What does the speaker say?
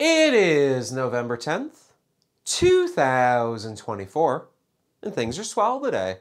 It is November 10th, 2024, and things are swell today.